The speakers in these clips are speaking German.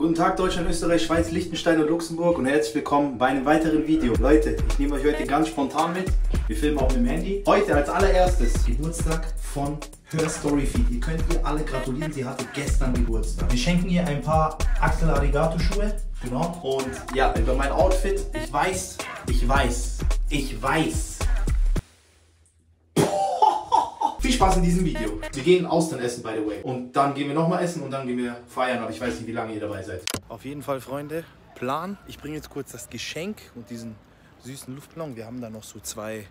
Guten Tag Deutschland, Österreich, Schweiz, Liechtenstein und Luxemburg und herzlich willkommen bei einem weiteren Video. Leute, ich nehme euch heute ganz spontan mit. Wir filmen auch mit dem Handy. Heute als allererstes Geburtstag von Her Story Feed. Ihr könnt ihr alle gratulieren, sie hatte gestern Geburtstag. Wir schenken ihr ein paar Axel Arigato Schuhe. Genau. Und ja, über mein Outfit. Ich weiß, ich weiß, ich weiß. Spaß in diesem Video. Wir gehen Austern essen, by the way. Und dann gehen wir nochmal essen und dann gehen wir feiern. Aber ich weiß nicht, wie lange ihr dabei seid. Auf jeden Fall, Freunde, Plan. Ich bringe jetzt kurz das Geschenk und diesen süßen Luftballon. Wir haben da noch so zwei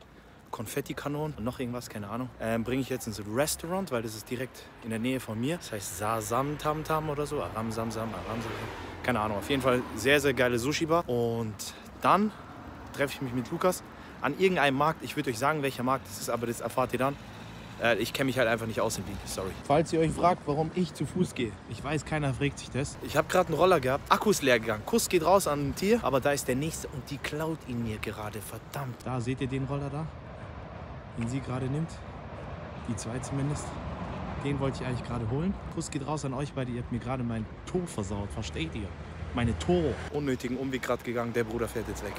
Konfettikanonen und noch irgendwas, keine Ahnung. Ähm, bringe ich jetzt ins Restaurant, weil das ist direkt in der Nähe von mir. Das heißt Sasam Tam Tam oder so. Aram Sam Sam, Aram Sam. Keine Ahnung. Auf jeden Fall sehr, sehr geile Sushi-Bar. Und dann treffe ich mich mit Lukas an irgendeinem Markt. Ich würde euch sagen, welcher Markt das ist, aber das erfahrt ihr dann. Äh, ich kenne mich halt einfach nicht aus in Wien, sorry. Falls ihr euch fragt, warum ich zu Fuß gehe, ich weiß, keiner fragt sich das. Ich habe gerade einen Roller gehabt, Akku ist leer gegangen. Kuss geht raus an ein Tier, aber da ist der nächste und die klaut ihn mir gerade, verdammt. Da seht ihr den Roller da, den sie gerade nimmt. Die zwei zumindest. Den wollte ich eigentlich gerade holen. Kuss geht raus an euch beide, ihr habt mir gerade mein Tor versaut, versteht ihr? Meine Tor. Unnötigen Umweg gerade gegangen, der Bruder fährt jetzt weg.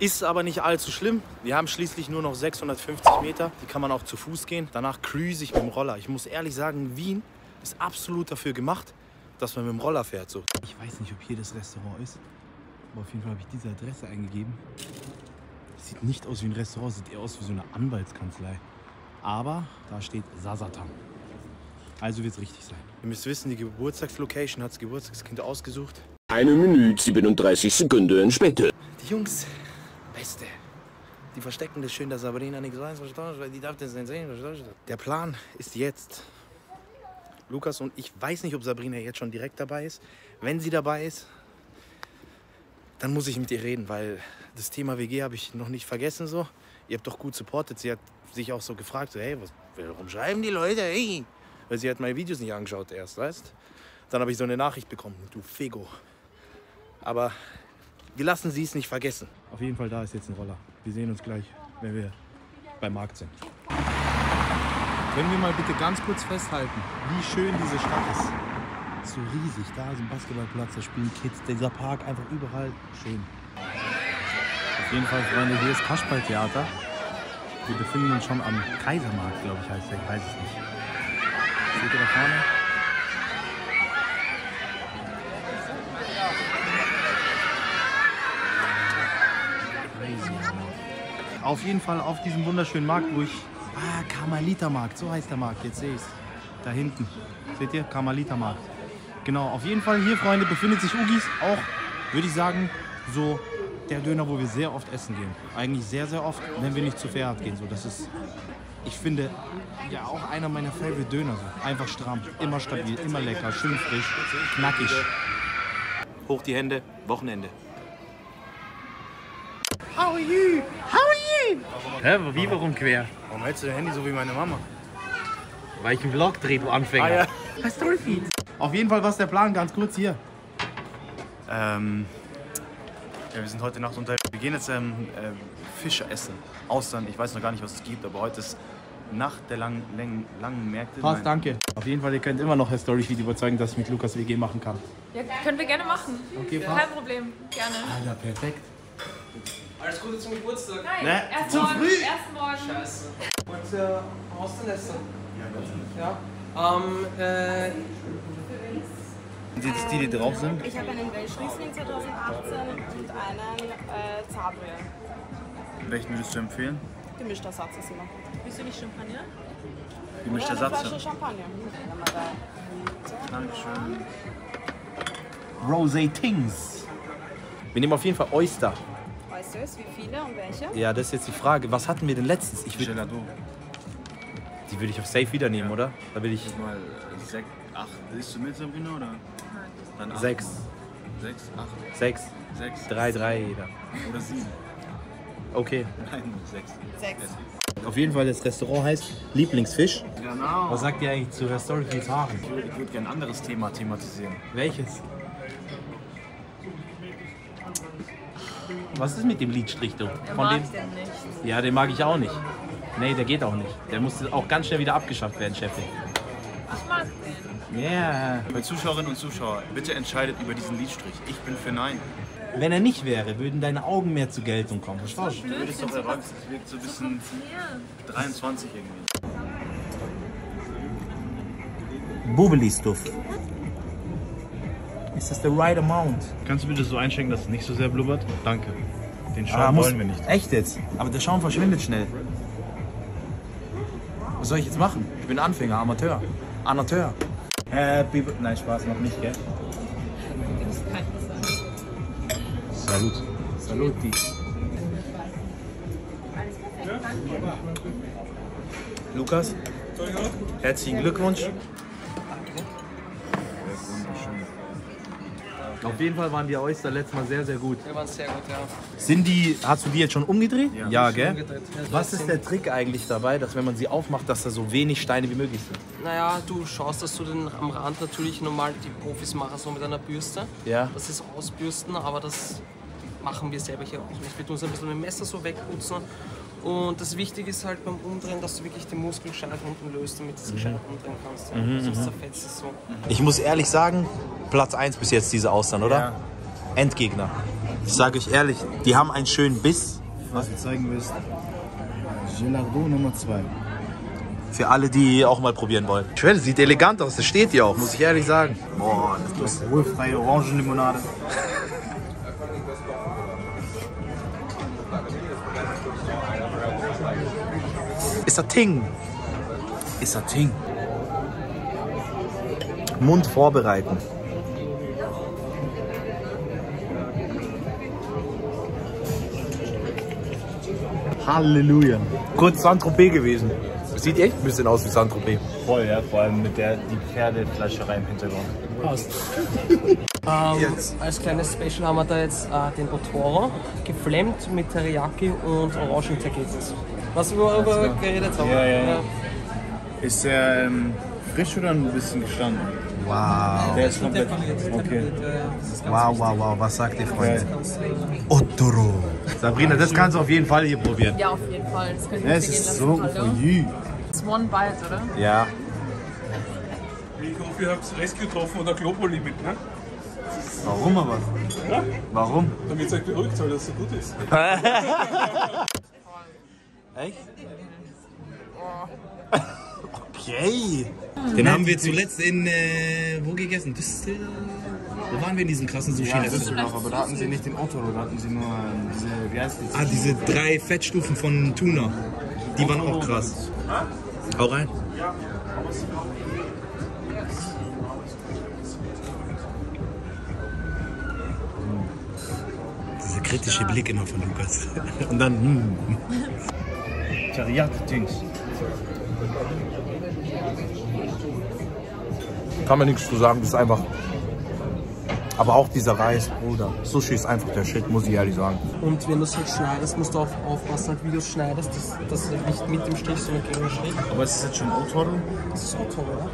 Ist aber nicht allzu schlimm. Wir haben schließlich nur noch 650 Meter. Die kann man auch zu Fuß gehen. Danach cruise ich mit dem Roller. Ich muss ehrlich sagen, Wien ist absolut dafür gemacht, dass man mit dem Roller fährt. So. Ich weiß nicht, ob hier das Restaurant ist. Aber auf jeden Fall habe ich diese Adresse eingegeben. Sieht nicht aus wie ein Restaurant, sieht eher aus wie so eine Anwaltskanzlei. Aber da steht Sasatam. Also wird es richtig sein. Ihr müsst wissen, die Geburtstagslocation hat das Geburtstagskind ausgesucht. Eine Minute 37 Sekunden später. Die Jungs, Beste. Die verstecken das schön, dass Sabrina nichts weiß, verstehst? Weil die darf das nicht sehen, verstehst? Der Plan ist jetzt. Lukas und ich weiß nicht, ob Sabrina jetzt schon direkt dabei ist. Wenn sie dabei ist, dann muss ich mit ihr reden, weil das Thema WG habe ich noch nicht vergessen so. Ihr habt doch gut supportet. Sie hat sich auch so gefragt, so, hey, was, warum schreiben die Leute, hey? Weil sie hat meine Videos nicht angeschaut erst, weißt? Dann habe ich so eine Nachricht bekommen, du Fego. Aber wir lassen sie es nicht vergessen. Auf jeden Fall, da ist jetzt ein Roller. Wir sehen uns gleich, wenn wir beim Markt sind. Können wir mal bitte ganz kurz festhalten, wie schön diese Stadt ist. So riesig, da ist ein Basketballplatz, da spielen Kids, dieser Park einfach überall schön. Auf jeden Fall, Freunde, hier ist Kasperltheater. Wir befinden uns schon am Kaisermarkt, glaube ich, heißt der, ich weiß es nicht. Seht ihr da vorne? Auf jeden Fall auf diesem wunderschönen Markt, wo ich. Ah, Karmelitermarkt, so heißt der Markt, jetzt sehe ich es. Da hinten. Seht ihr? Karmelitermarkt. Genau, auf jeden Fall hier, Freunde, befindet sich Ugis auch, würde ich sagen, so der Döner, wo wir sehr oft essen gehen. Eigentlich sehr, sehr oft, wenn wir nicht zu Ferhat gehen. So, das ist, ich finde, ja auch einer meiner Favorite Döner. So. Einfach stramm, immer stabil, immer lecker, schön frisch, knackig. Hoch die Hände, Wochenende. How are you? Hä, wie, warum quer? Warum hältst du dein Handy so wie meine Mama? Weil ich einen Vlog drehe, du Anfänger. Ah, ja. Storyfeed. Auf jeden Fall, was der Plan? Ganz kurz hier. Ähm, ja, wir sind heute Nacht unterwegs. Wir gehen jetzt ähm, äh, Fische essen. Austern. Ich weiß noch gar nicht, was es gibt, aber heute ist Nacht der langen, langen, langen Märkte. Passt, Nein. danke. Auf jeden Fall, ihr könnt immer noch Herr Storyfeed überzeugen, dass ich mit Lukas WG machen kann. Ja, können wir gerne machen. Okay, passt. Kein Problem, gerne. Alter, perfekt. Alles Gute zum Geburtstag. Nein, Ne, erst zu morgen. früh. Erst morgen. Scheiße. Und äh, Austern essen. Ja. Ähm, äh, Sind jetzt die, die drauf sind? Ich habe einen Welschriesling 2018 und einen äh, Zabrühe. Welchen würdest du empfehlen? Gemischter Satz ist immer. Bist du nicht Champagner? Gemischter Satz. Flasche Champagner. Dankeschön. Rosé Tings. Wir nehmen auf jeden Fall Oyster. Weißt du es, wie viele und welche? Ja, das ist jetzt die Frage. Was hatten wir denn letztens? Ich will, die würde ich auf Safe wieder nehmen, oder? Da will ich Mal sechs, acht. Willst du mit Sabrina oder? Dann acht. sechs, Sechs, acht, sechs, sechs. drei, drei jeder. Oder sieben. Okay. Nein, sechs. Sechs. Auf jeden Fall, das Restaurant heißt Lieblingsfisch. Genau. Was sagt ihr eigentlich zu Historical Haaren? Ich würde würd gerne ein anderes Thema thematisieren. Welches? Was ist mit dem Lidstrich, du? Er Von mag dem? den nicht. Ja, den mag ich auch nicht. Nee, der geht auch nicht. Der muss auch ganz schnell wieder abgeschafft werden, Chefin. Ich mag den. Ja. Bei Zuschauerinnen und Zuschauern, bitte entscheidet über diesen Liedstrich. Ich bin für Nein. Wenn er nicht wäre, würden deine Augen mehr zur Geltung kommen. Verstehst du? Du bist doch erwachsen, es wirkt so ein bisschen 23 irgendwie. Bubbly-Stuff. Ist das the right amount? Kannst du bitte so einschenken, dass es nicht so sehr blubbert? Danke. Den Schaum Ah, wollen wir nicht. Echt jetzt? Aber der Schaum verschwindet schnell. Was soll ich jetzt machen? Ich bin Anfänger, Amateur. Amateur. Happy... Nein, Spaß, noch nicht, gell? Salut. Saluti. Lukas, herzlichen Glückwunsch. Auf jeden Fall waren die Oyster letztes Mal sehr, sehr gut. Wir waren sehr gut, ja. Sind die, hast du die jetzt schon umgedreht? Ja, gell? Umgedreht. Ja, Was ist der Trick eigentlich dabei, dass wenn man sie aufmacht, dass da so wenig Steine wie möglich sind? Naja, du schaust, dass du den am Rand natürlich normal, die Profis machen so mit einer Bürste. Ja. Das ist ausbürsten, aber das machen wir selber hier auch nicht. Wir tun es ein bisschen mit dem Messer so wegputzen. Und das Wichtige ist halt beim Umdrehen, dass du wirklich den Muskel gescheit unten löst, damit du es gescheit umdrehen kannst. Ja. Sonst zerfetzt es so. Ich muss ehrlich sagen, Platz 1 bis jetzt diese Austern, oder? Endgegner. Ich sage euch ehrlich, die haben einen schönen Biss. Was du zeigen willst. Gelardo Nummer 2. Für alle, die auch mal probieren wollen. Ich schwöre, sieht elegant aus. Das steht hier auch, muss ich ehrlich sagen. Boah, das ist Alkoholfreie Orangenlimonade. Ist das Ting. Ist das Ting. Mund vorbereiten. Halleluja. Kurz Saint-Tropez gewesen. Sieht echt ein bisschen aus wie Saint-Tropez. Voll, ja, vor allem mit der die Pferdefleischerei im Hintergrund. Ähm, als kleines Special haben wir da jetzt äh, den Otoro, geflammt mit Teriyaki und Orangen-Taquitos. Was wir darüber geredet haben. Ja, ja, ja. Ist der ähm, frisch oder ein bisschen gestanden? Wow. Der ist komplett. Okay. Wow, wow, wow. Was sagt ihr, Freunde? Otoro. Sabrina, das kannst du auf jeden Fall hier probieren. Ja, auf jeden Fall. Das können wir es ist so. Ui. Das ist One Bite, oder? Ja. Ich hoffe, ihr habt Rescue getroffen oder Globuli mit, ne? Warum aber? Warum? Damit ihr euch beruhigt, weil das so gut ist. Echt? Okay. Den haben wir zuletzt in, äh, wo gegessen? Düsseldorf? Wo waren wir in diesem krassen Sushi-Restaurant? aber da hatten sie nicht den Otoro, da hatten sie nur ähm, diese, wie heißt die? Ah, diese drei Fettstufen von Tuna. Die waren auch krass. Hau rein. Kritische Blick immer von Lukas. Und dann, hm. Kann man nichts zu sagen, das ist einfach. Aber auch dieser Reis, Bruder. Sushi ist einfach der Shit, muss ich ehrlich sagen. Und wenn du es halt schneidest, musst du auch aufpassen, halt, wie du es schneidest, dass, du nicht mit dem Strich, sondern gegen den Strich. Aber ist es jetzt schon Otoro? Das ist auch toll, oder?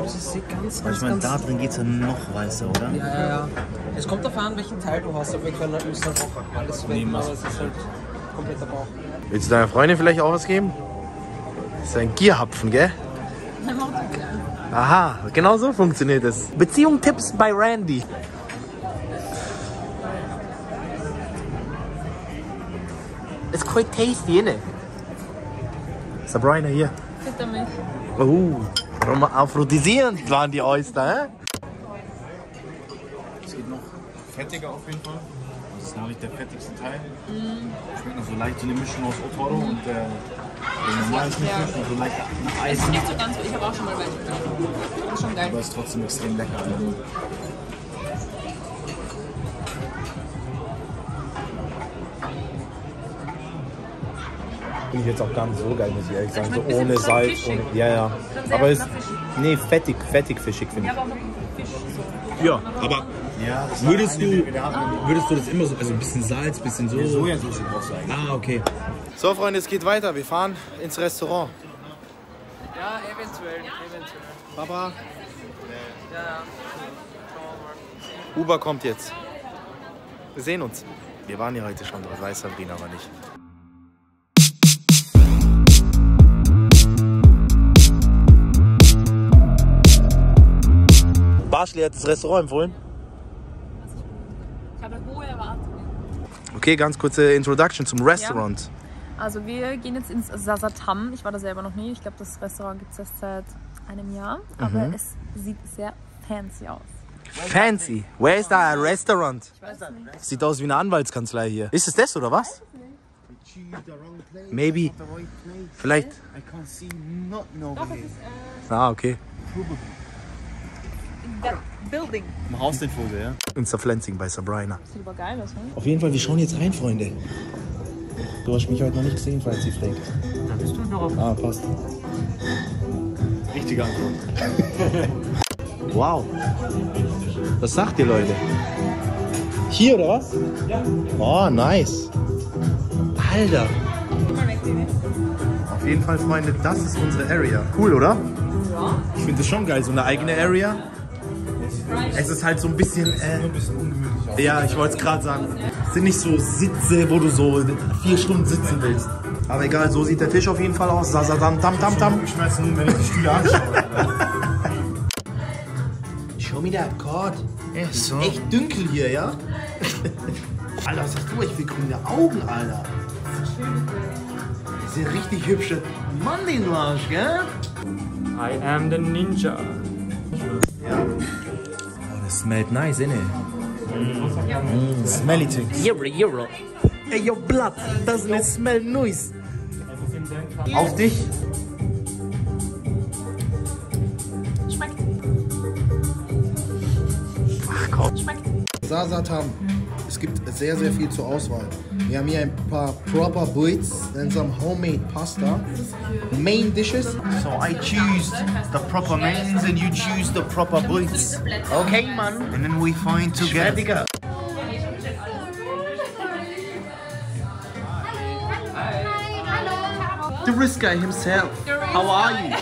Aber es ist eh ganz, ganz, Ich meine, da drin geht es ja noch weißer, oder? Ja, ja, ja. Es kommt darauf an, welchen Teil du hast, aber wir können halt halt auch alles verwenden, aber es ist halt kompletter Bauch. Willst du deiner Freundin vielleicht auch was geben? Das ist ein Gierhapfen, gell? Aha, genau so funktioniert es. Beziehung-Tipps bei Randy. It's quite tasty, ne? Sabrina hier. Bitte mich. Oh, aphrodisierend waren die Oyster, hä? Es geht noch fettiger auf jeden Fall. Das ist noch nicht der fettigste Teil. Schmeckt noch so leicht so eine Mischung aus Otoro und der, normalen und so leicht nach Eis. Nicht so ganz. Ich habe auch schon mal welche. Das ist schon geil. Aber es ist trotzdem extrem lecker. Finde ich jetzt auch gar nicht so geil, muss ich ehrlich sagen. So ohne Salz, ohne. Ja, ja. Aber Fisch. Nee, fettig, fettig fischig finde Ja, ich. Ja, aber Ja, würdest du, würdest du das immer so, also ein bisschen Salz, ein bisschen so. Sojasauce brauchst du eigentlich. Ah, okay. So, Freunde, es geht weiter. Wir fahren ins Restaurant. Ja, eventuell, eventuell. Papa, Ja, ja. Uber kommt jetzt. Wir sehen uns. Wir waren hier heute schon, das weiß Sabrina aber nicht. Barschli hat das Restaurant empfohlen. Ich habe hohe Erwartungen. Okay, ganz kurze Introduction zum Restaurant. Also wir gehen jetzt ins Sasatam. Ich war da selber noch nie. Ich glaube, das Restaurant gibt es erst seit einem Jahr. Aber Mhm. es sieht sehr fancy aus. Fancy. Where is that restaurant? Sieht aus wie eine Anwaltskanzlei hier. Ist es das oder was? Maybe. Vielleicht. I can't see nothing over here. Ah, okay. Building. Im Haus den Vogel, ja? Insta Flensing bei Sabrina. Sieht aber geil aus, ne? Auf jeden Fall, wir schauen jetzt rein, Freunde. Du hast mich heute noch nicht gesehen, falls sie fragt. Da bist du noch. Ah, passt. Richtige Antwort. Wow. Was sagt ihr, Leute? Hier oder was? Ja. Oh, nice. Alter. Auf jeden Fall, Freunde, das ist unsere Area. Cool, oder? Ja. Ich finde das schon geil, so eine eigene Area. Es ist halt so ein bisschen. Äh, ja, ich wollte es gerade sagen. Es sind nicht so Sitze, wo du so vier Stunden sitzen willst. Aber egal, so sieht der Tisch auf jeden Fall aus. Sasadam, tam, tam, tam. Ich schmerze nun, wenn ich die Stühle anschaue. Show me that card. Es ist echt dunkel hier, ja? Alter, was hast du echt für grüne Augen, Alter? Das ist ein richtig hübscher Mann, den du hast, gell? I am the ninja. Ja. Das smelt nice, innit? Mm, smelly things. Euro, Euro. Ey, your blood, doesn't it smell nice? Auf dich. Schmeckt. Ach komm. Schmeckt. Sasatam. Es gibt sehr, sehr viel zur Auswahl. Wir haben hier ein paar proper buits, then some homemade pasta, main dishes. So I choose the proper mains and you choose the proper boots. Okay, man. And then we find together. The risk guy himself. How are you?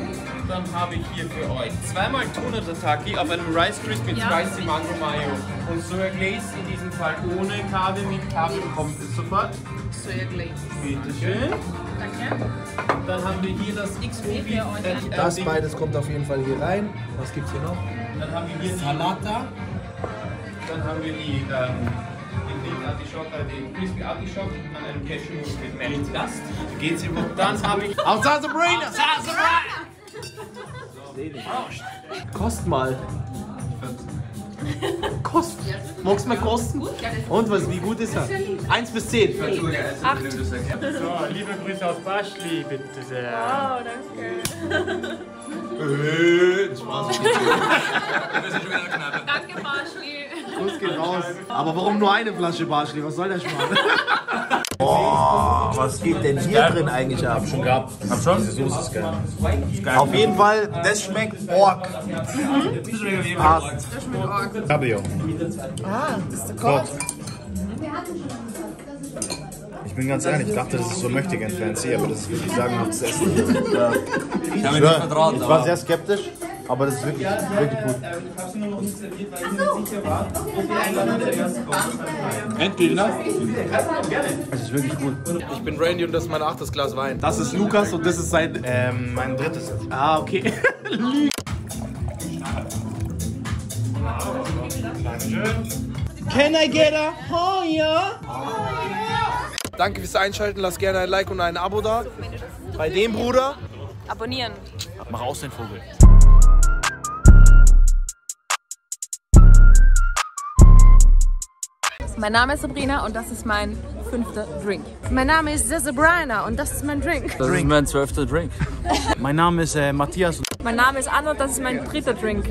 Dann habe ich hier für euch zweimal Tuna Tataki auf einem Rice Crispy mit Spicy Mango Mayo. Und Soja Glaze in diesem Fall ohne Kabe, mit Kabe kommt es sofort. Soja Glaze. Bitteschön. Danke. Dann haben wir hier das XO Beef. Äh, äh, Das beides kommt auf jeden Fall hier rein. Was gibt's hier noch? Dann haben wir hier die, Salata. dann haben wir die, ähm, den Ding Artischocke, den Crispy Artischocke an einem Cashewmus mit Meltgast. Geht's ihm Dann habe ich Auf Sasabrina! Kost mal. Kost. Magst du mal kosten? Und was, wie gut ist er? 1 bis 10. So, liebe Grüße aus Baschli, bitte sehr. Oh, danke. Danke, Marschli. Kuss geht raus. Aber warum nur eine Flasche Barschli? Was soll der Schmarrn? Boah, was geht denn hier drin eigentlich ab? Schon gehabt. Hab schon? Diese Soße ist geil. Auf jeden Fall, das schmeckt Ork. Passt. Cabrio. Ah, das ist der Kord. Ich bin ganz ehrlich, ich dachte, das ist so mächtig fancy, aber das ist wirklich sagenhaftes Essen. Ich, schwör, ich war sehr skeptisch, aber das ist wirklich, wirklich gut. Endgegner? Es ist wirklich gut. Ich bin Randy und das ist mein achtes Glas Wein. Das ist Lukas und das ist sein, ähm, mein drittes. Ah, okay. Can I get a oh ja? Danke fürs Einschalten. Lasst gerne ein Like und ein Abo da. Bei dem Bruder. Abonnieren. Mach aus den Vogel. Mein Name ist Sabrina und das ist mein fünfter Drink. Mein Name ist Sabrina und das ist mein Drink. Das ist mein zwölfter Drink. Mein Name ist äh, Matthias Mein Name ist Anna und das ist mein dritter Drink.